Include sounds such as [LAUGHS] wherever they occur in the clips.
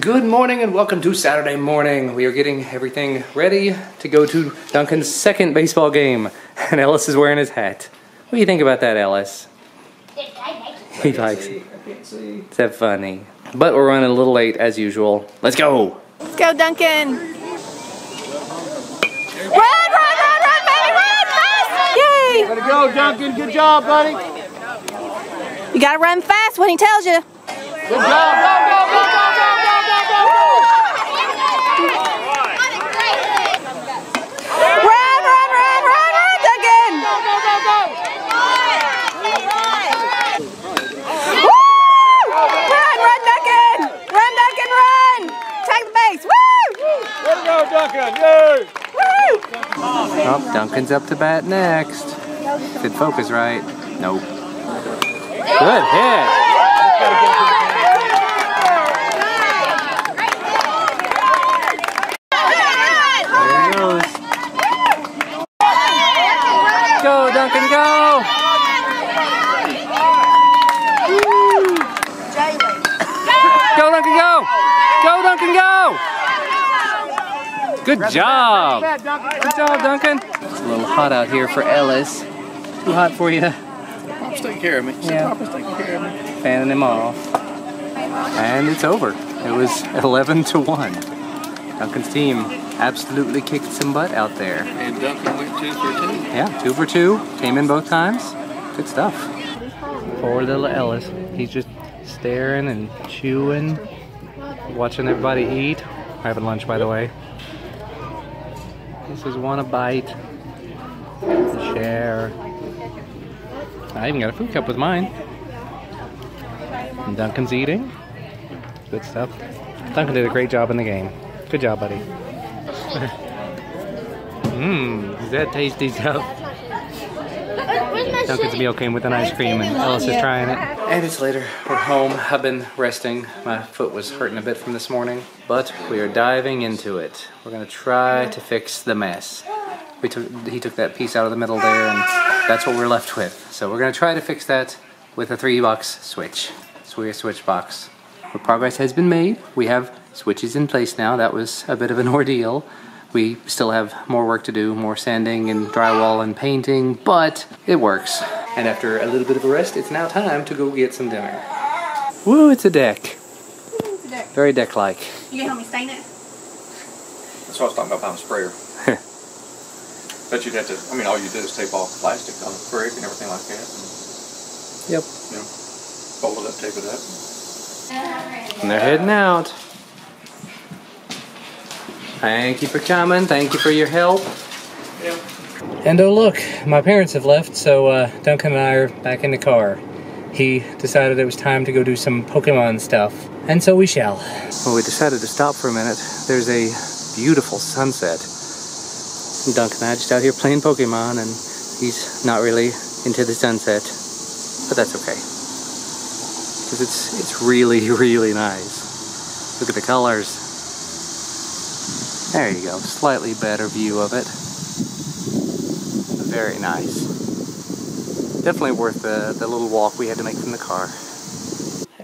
Good morning and welcome to Saturday morning. We are getting everything ready to go to Duncan's second baseball game, [LAUGHS] and Ellis is wearing his hat. What do you think about that, Ellis? He likes it. Is that funny? But we're running a little late as usual. Let's go! Let's go, Duncan. Run, run, run, run, baby, run fast! Yay! Way to go, Duncan. Good job, buddy. You gotta run fast when he tells you. Good job. Woo! Oh, Duncan's up to bat next. Did focus right? Nope. Good hit! Go, Duncan, go! Go, Duncan, go! Go, Duncan, go! Good job! Bad, Duncan. Good job, Duncan. It's a little hot out here for Ellis. Too hot for you. Pop's taking care of me. Yeah. Papa's taking care of me. Fanning him off. And it's over. It was 11 to 1. Duncan's team absolutely kicked some butt out there. And Duncan went two for two. Yeah, two for two. Came in both times. Good stuff. Poor little Ellis. He's just staring and chewing, watching everybody eat. We're having lunch, by the way. This is one a bite. Share. I even got a food cup with mine. And Duncan's eating. Good stuff. Duncan did a great job in the game. Good job, buddy. [LAUGHS] Mmm, is that tasty stuff? Duncan's meal came with an ice cream and Ellis is trying it. And it's later. We're home. I've been resting. My foot was hurting a bit from this morning, but we are diving into it. We're gonna try to fix the mess. We took he took that piece out of the middle there, and that's what we're left with. So we're gonna try to fix that with a three box switch. Swear switch box. But progress has been made. We have switches in place now. That was a bit of an [LAUGHS] ordeal. We still have more work to do, more sanding and drywall and painting, but it works. And after a little bit of a rest, it's now time to go get some dinner. Woo, it's a deck. It's a deck. Very deck-like. You gonna help me stain it? That's what I was talking about buying a sprayer. [LAUGHS] Bet you'd have to, I mean, all you do is tape off the plastic on the brick and everything like that. And, Yep. you know, fold it up, tape it up. And they're heading out. Thank you for coming. Thank you for your help. And oh look, my parents have left, so uh, Duncan and I are back in the car. He decided it was time to go do some Pokemon stuff, and so we shall. Well, we decided to stop for a minute. There's a beautiful sunset. Duncan and I just out here playing Pokemon, and he's not really into the sunset, but that's okay because it's it's really [LAUGHS] really nice. Look at the colors. There you go, slightly better view of it. Very nice. Definitely worth the, the little walk we had to make from the car.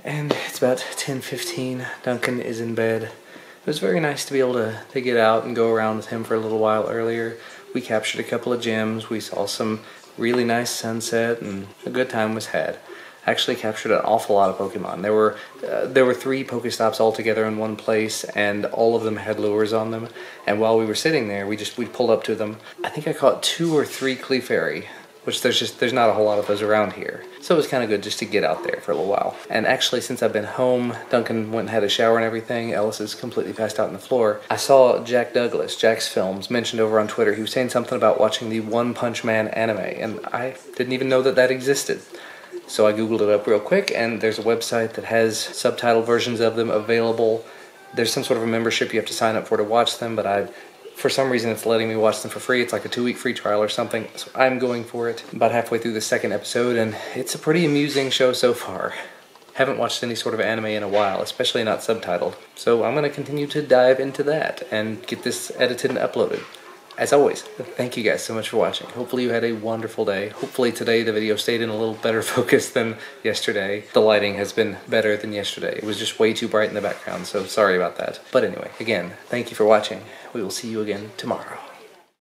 And it's about 10:15. Duncan is in bed. It was very nice to be able to, to get out and go around with him for a little while earlier. We captured a couple of gems. We saw some really nice sunset, and a good time was had actually captured an awful lot of Pokemon. There were uh, there were three Pokestops all together in one place, and all of them had lures on them. And while we were sitting there, we just we pulled up to them. I think I caught two or three Clefairy, which there's just there's not a whole lot of those around here. So it was kind of good just to get out there for a little while. And actually, since I've been home, Duncan went and had a shower and everything. Ellis is completely passed out on the floor. I saw Jack Douglass, Jack's films, mentioned over on Twitter. He was saying something about watching the One Punch Man anime, and I didn't even know that that existed. So I googled it up real quick, and there's a website that has subtitle versions of them available. There's some sort of a membership you have to sign up for to watch them, but I, for some reason, it's letting me watch them for free. It's like a two-week free trial or something. So I'm going for it. About halfway through the second episode, and it's a pretty amusing show so far. Haven't watched any sort of anime in a while, especially not subtitled. So I'm going to continue to dive into that and get this edited and uploaded. As always, thank you guys so much for watching. Hopefully you had a wonderful day. Hopefully today the video stayed in a little better [LAUGHS] focus than yesterday. The lighting has been better than yesterday. It was just way too bright in the background, so sorry about that. But anyway, again, thank you for watching. We will see you again tomorrow.